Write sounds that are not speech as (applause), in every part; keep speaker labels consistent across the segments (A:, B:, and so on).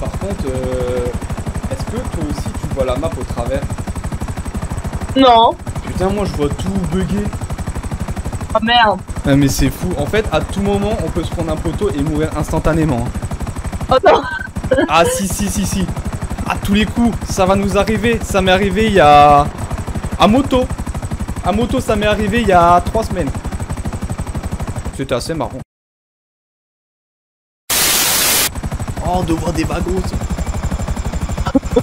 A: Par contre, euh, est-ce que toi aussi tu vois la map au travers
B: Non.
A: Putain, moi je vois tout bugué.
B: Oh merde.
A: Ah, mais c'est fou. En fait, à tout moment, on peut se prendre un poteau et mourir instantanément. hein.
B: Oh non. (laughs)
A: Ah si si si si. À tous les coups, ça va nous arriver. Ça m'est arrivé il y a... À moto. À moto, ça m'est arrivé il y a trois semaines. C'était assez marrant. Oh, de voir des wagons. (laughs)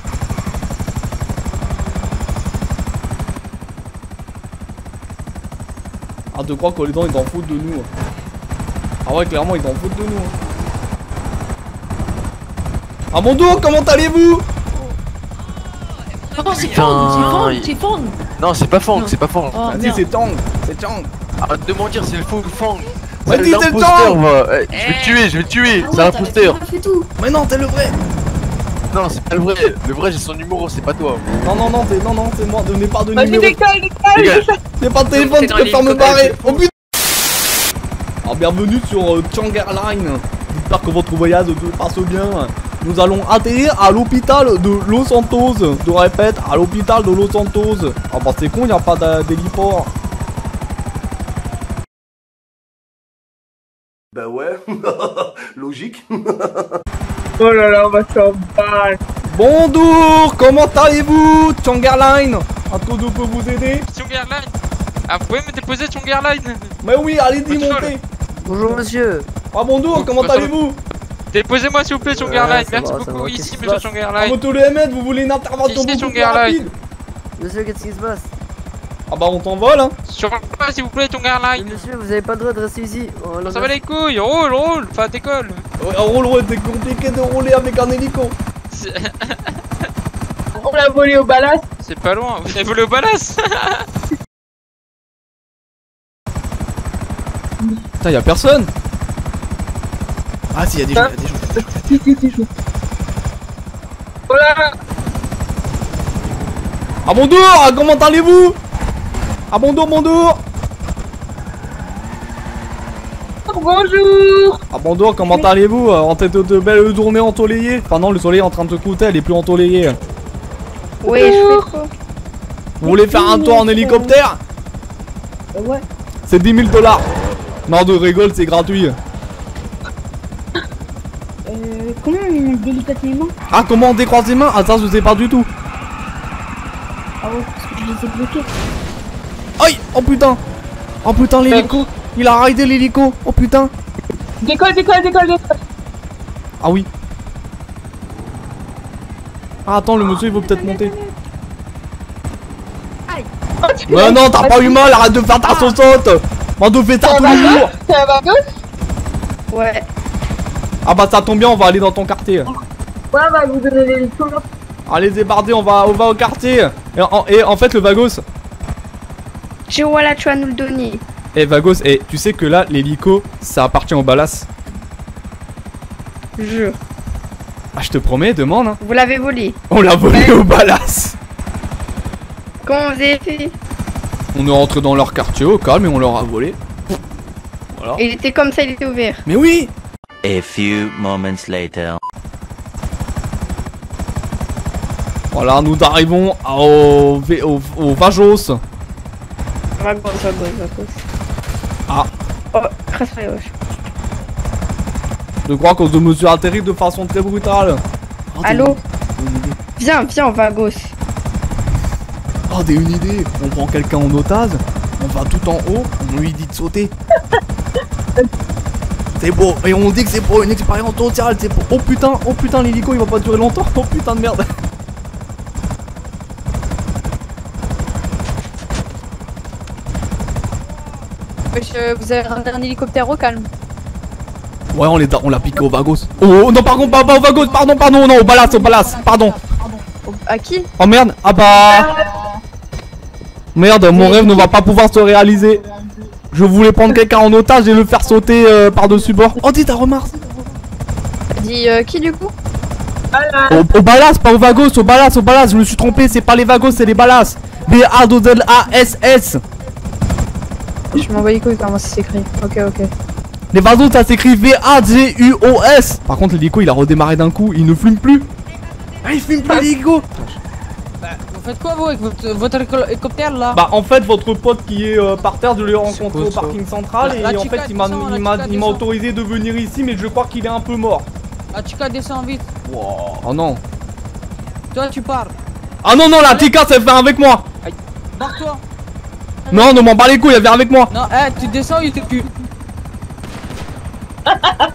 A: Ah, de croire que les dents ils en foutent de nous. hein. Ah ouais, clairement, ils en foutent de nous. Ah mon dos, comment allez-vous?
C: Non, c'est Fang, c'est Fang, c'est Fang.
D: Non, c'est pas Fang, c'est pas Fang.
C: Oh,
A: Ah si, c'est Tang, c'est Tang.
D: Arrête de mentir, c'est le faux Fang.
A: Ouais, dis, c'est le Tang.
D: moi. Eh, Je vais le tuer, je vais le tuer.
C: Ah
D: C'est
C: ouais,
D: un imposteur.
A: Mais non, t'es le vrai.
D: Non, c'est pas le vrai. Le vrai, j'ai son numéro, c'est pas toi.
A: Non, non, non, c'est non, non, c'est moi. Donnez pas de
B: Vas-y,
A: numéro.
B: décolle, décolle.
A: J'ai pas de téléphone,
E: C'est
A: je
E: dans
A: préfère me barrer. Oh putain. Alors, bienvenue sur euh, Chang Airlines. J'espère que votre voyage se passe bien. Nous allons atterrir à l'hôpital de Los Santos. Je répète, à l'hôpital de Los Santos. Ah bah c'est con, y a pas d'héliport.
F: Bah ouais, (laughs) logique.
B: Oh là là, on va s'en battre.
A: Bonjour, comment allez-vous, Chang Airlines Est-ce que je peux vous aider?
E: Chong Airline Ah, vous pouvez me déposer Chong Airline
A: Mais oui, allez-y, montez.
G: Bonjour monsieur.
A: Ah bonjour, comment allez-vous?
E: Déposez-moi s'il vous plaît
G: ça
E: merci beaucoup. Ici, monsieur
A: Ah,
E: Airline.
A: votre le vous voulez une intervention
E: Ici,
A: rapide?
G: Monsieur, qu'est-ce qui se passe?
A: Ah bah on t'envole hein
E: Sur pas s'il vous plaît
G: Mais
E: Airline.
G: Monsieur, vous avez pas le droit de rester ici. Oh, là,
E: Ça va les couilles, roule, roule, enfin décolle.
A: Ouais, roule, ouais, c'est compliqué de rouler avec un hélico
B: On l'a volé au ballast.
E: c'est pas loin, vous avez volé au balasse (laughs)
A: Putain, y'a personne Ah si, y'a des gens, y'a des gens
B: Si, si, si, je- Voilà.
A: Ah bonjour, ah, comment allez-vous? Ah bonjour, bonjour
B: Bonjour.
A: Ah bonjour, comment allez-vous euh, En tête de, belles journées ensoleillées Enfin non, le soleil est en train de se coûter, elle est plus ensoleillée.
C: Oui, je fais trop.
A: Vous voulez faire un tour en hélicoptère?
C: Ouais.
A: C'est 10 000 dollars. Non, de rigole, c'est gratuit.
C: Euh, comment on délicatement
A: Ah, comment on décroise les mains? Ah ça, je sais pas du tout.
C: Ah ouais, parce que je les ai bloqués.
A: Aïe Oh putain. Oh putain, l'hélico. Il a raidé l'hélico. Oh putain.
B: Décolle, décolle, décolle, décolle.
A: Ah oui. Ah attends, le monsieur il veut peut-être monter.
B: Oh, tu
A: Ouais non, t'as pas eu mal, arrête de faire ta Mando fait ça
B: C'est un
A: tous les jours
C: Ouais.
A: Ah bah ça tombe bien, on va aller dans ton quartier.
B: Ouais, on va vous donner l'hélico.
A: Allez Zébardé, on va, on va au quartier. Et en, et en fait le Vagos
C: Je voilà, tu vas nous le donner.
A: Eh Vagos, et tu sais que là l'hélico ça appartient au Balas
C: Jure.
A: Ah je te promets, demande hein.
C: Vous l'avez volé.
A: On l'a volé au Balas
C: Comment vous avez fait?
A: On est rentré dans leur quartier au calme et on leur a volé Voilà
C: Il était comme ça, il était ouvert.
A: Mais oui
H: A few moments later.
A: Voilà, nous arrivons au, V- au, au Vajos Ah.
C: Oh, wesh.
A: Je crois que je me suis atterri de façon très brutale Oh, t'as
C: Allô
A: une- une idée.
C: Viens, viens, Vagos.
A: Oh, t'as une idée On prend quelqu'un en otage, on va tout en haut, on lui dit de sauter. (laughs) c'est beau, et on dit que c'est pour une expérience totale, c'est pour... Oh putain, oh putain, l'hélico il va pas durer longtemps, oh putain de merde.
I: Euh, vous avez ramené un hélicoptère au calme.
A: Ouais, on l'a on l'a piqué au Vagos. Oh non, par contre, pas, pas au Vagos, pardon, pardon, non, au Balas, au Balas, pardon.
I: À qui?
A: Oh merde, ah bah... Merde, mon rêve ne va pas pouvoir se réaliser. Je voulais prendre quelqu'un en otage et le faire sauter euh, par-dessus bord. Oh, dis ta remarque.
I: T'as dit euh, qui du coup?
A: Au, au Balas, pas au Vagos, au Balas, au Balas, je me suis trompé, c'est pas les Vagos, c'est les Balas. B-A-L-A-S-S.
I: Je m'envoie les couilles comment ça s'écrit. Ok, ok.
A: Les vasos, ça s'écrit V-A-Z-U-O-S. Par contre, l'hélico, il a redémarré d'un coup. Il ne fume plus. Ah, il fume plus l'hélico.
I: Vous faites quoi vous avec votre, votre hélico- hélicoptère là?
A: Bah, en fait, votre pote qui est euh, par terre, je l'ai rencontré au parking central.
I: La-
A: Et
I: la
A: en fait, il m'a
I: descend, la
A: il m'a-
I: chica
A: il m'a
I: descend.
A: autorisé de venir ici, mais je crois qu'il est un peu mort.
I: La chica descend vite.
A: Oh non.
I: Toi tu pars.
A: Ah non, non, la Tika, ça vient avec moi.
I: Barre-toi.
A: Non, ne m'en bats les couilles, elle vient avec moi.
I: Non, eh, tu descends, il te tue. (laughs)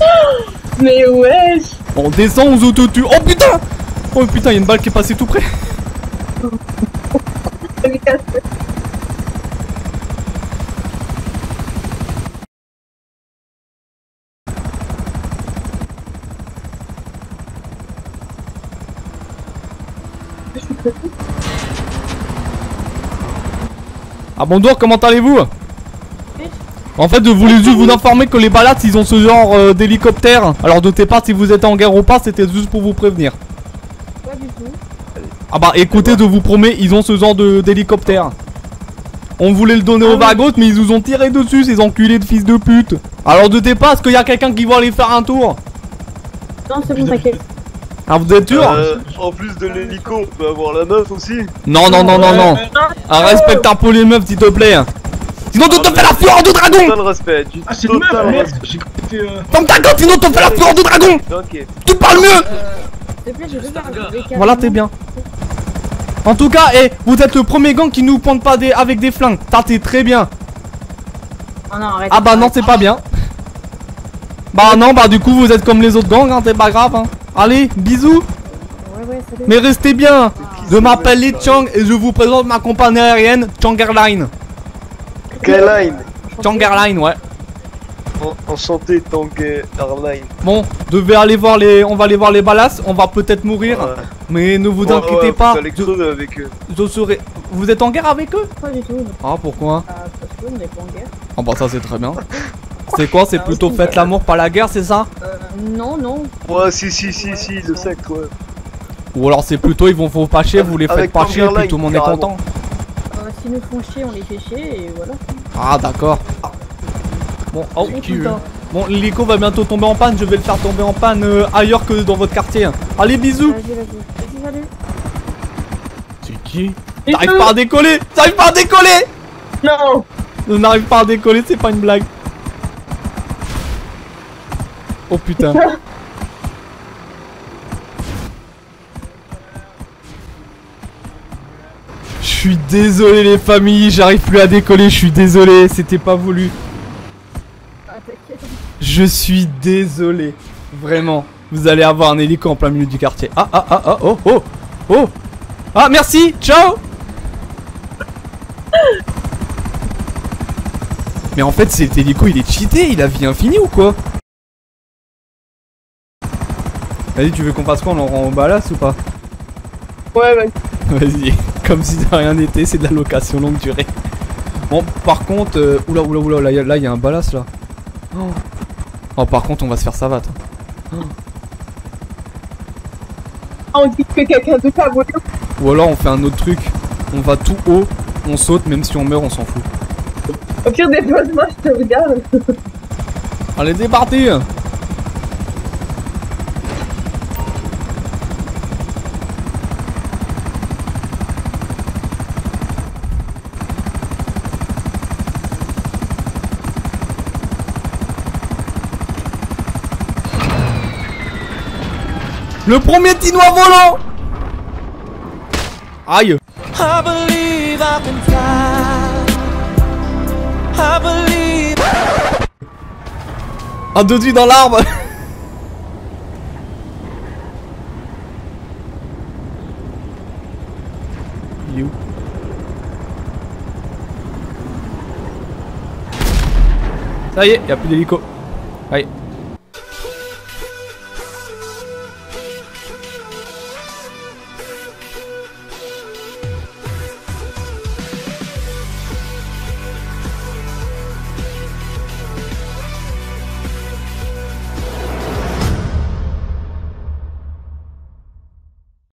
I: (laughs)
B: Mais wesh
A: On descend, on s'auto-tue. Oh putain Oh putain, il y a une balle qui est passée tout près. (laughs) Ah bonjour, comment allez-vous En fait, je voulais juste vous informer que les balades, ils ont ce genre euh, d'hélicoptère. Alors, doutez pas si vous êtes en guerre ou pas, c'était juste pour vous prévenir.
C: Pas du tout.
A: Ah bah écoutez, je vous promets, ils ont ce genre d'hélicoptère. On voulait le donner aux vagos, mais ils nous ont tiré dessus, ces enculés de fils de pute. Alors doutez pas, est-ce qu'il y a quelqu'un qui va aller faire un tour
C: Non, c'est bon, t'inquiète.
A: Ah vous êtes sûr
D: Euh, en plus de l'hélico, on peut avoir la meuf aussi.
A: Non, non, non, non, non. Ah, respecte un peu les meufs, s'il te plaît. Sinon, tu te fais la fleur de dragon
D: Total respect, du
J: Ah, c'est une meuf. J'ai euh,
A: Ferme ta gueule, sinon, tu te fais la fleur de dragon
D: Ok.
A: Tu parles mieux
C: S'il te plaît, je veux pas regarder
A: Voilà, t'es bien. En tout cas, eh, vous êtes le premier gang qui nous pointe pas des, avec des flingues. Ça, t'es très bien.
C: Oh non, arrête.
A: Ah bah non, c'est pas bien. Bah non, bah du coup, vous êtes comme les autres gangs, hein, c'est pas grave. Hein. Allez, bisous.
C: Ouais, ouais, salut.
A: Mais restez bien. Je m'appelle Lee Chang et je vous présente ma compagnie aérienne, Chang Airline.
D: Quelle line
A: Chang Airline, ouais.
D: En- Enchanté, Tank Airline.
A: Bon, devez aller voir les, on va aller voir les balasses. On va peut-être mourir,
D: Ouais.
A: mais ne vous
D: Ouais,
A: inquiétez
D: ouais,
A: pas.
D: Fallait
A: Je,
D: crever avec eux.
A: je serai. Vous êtes en guerre avec eux?
C: Pas du tout.
A: Ah pourquoi?
C: Ah, parce qu'on n'est pas en guerre.
A: Ah bah ça c'est très bien. (laughs) C'est quoi C'est plutôt
C: aussi.
A: faites l'amour, pas la guerre, c'est ça
C: Euh, non, non.
D: Ouais, si, si, si, si, le secte, ouais.
A: Ou alors c'est plutôt ils vont vous pas chier, vous les faites pas chier et puis tout le monde est content.
C: Euh, S'ils nous font chier, on les fait chier et voilà.
A: Ah d'accord. Bon, oh,
C: On.
A: Bon, l'hélico va bientôt tomber en panne, je vais le faire tomber en panne euh, ailleurs que dans votre quartier. Allez, bisous
C: Vas-y, vas-y. Vas-y, salut.
A: C'est qui T'arrives pas à décoller T'arrives pas à décoller
B: Non
A: Je n'arrive pas à décoller, c'est pas une blague. Oh putain. Je suis désolé les familles, j'arrive plus à décoller, je suis désolé, c'était pas voulu. Je suis désolé. Vraiment. Vous allez avoir un hélico en plein milieu du quartier. Ah ah ah ah oh oh oh Ah merci Ciao Mais en fait cet hélico il est cheaté, il a vie infinie ou quoi? Vas-y tu veux qu'on fasse quoi On en rend au balasse ou pas
B: Ouais, ouais.
A: Vas-y, (laughs) comme si de rien n'était, c'est de la location longue durée. Bon, par contre, euh, oula oula oula, là il y, a- là, il y a un ballast là. Oh. Oh, par contre, on va se faire savate.
B: On dit que quelqu'un de pas.
A: Ou alors on fait un autre truc, on va tout haut, on saute, même si on meurt, on s'en fout.
B: Au pire des choses, moi je te regarde.
A: Allez, c'est parti Le premier Tinois volant. Aïe. Un dodu dans l'arbre. (laughs) Il est où? Ça y est, y a plus d'hélico. Allez,